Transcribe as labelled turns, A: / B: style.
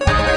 A: Bye.